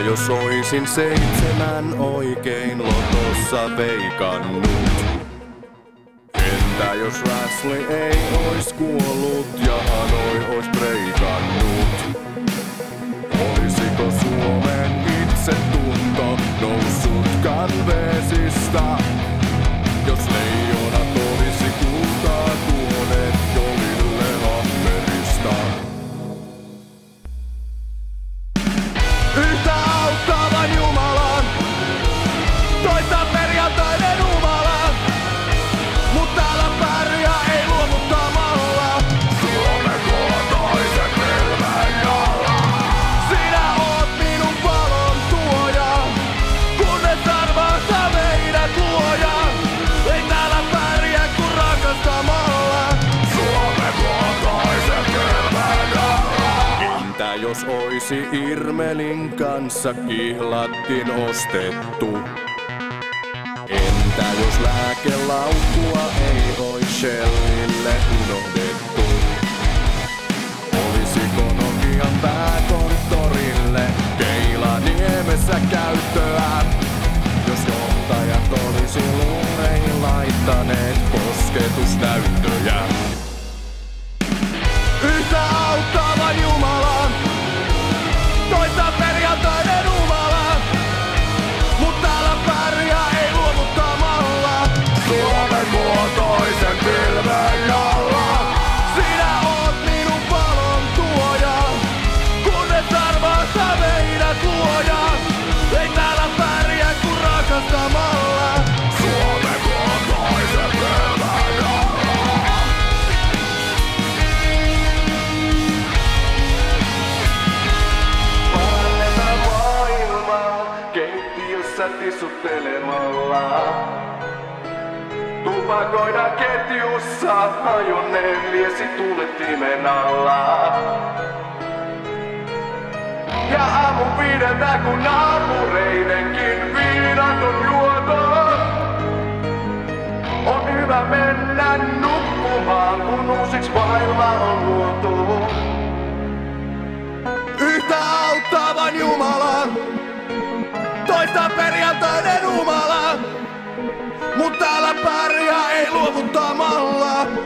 jos oisin seitsemän oikein lotossa veikannut? Entä jos Rasley ei ois kuollut ja Hanoi ois breikannut? Olisiko Suomen itsetunto noussut kanveesista? Jos oisi Irmelin kanssa kihlattin ostettu? Entä jos lääkelaukkua ei ois Shellille unohdettu? Olisiko Nokian pääkonttorille Keilaniemessä käyttöä? Jos johtajat olisi luureihin laittaneet kosketusnäyttöjä. Muotoisen pilven alla Sinä oot minun valon tuoja meidät luoja Ei täällä pärjää kun rakastamalla. Suomen keittiössä tissuttelemalla. Tupakoidaan ketjussa, ajoneljäsi tuletimen alla. Ja aamu viideltä kun naapureidenkin viinat on juotu. On hyvä mennä nukkumaan, kun uusiksi maailma on luotu yhtä auttavan Jumalan. Toista perjantainen Jumala. Mut täällä pärjää ei luovuttamalla.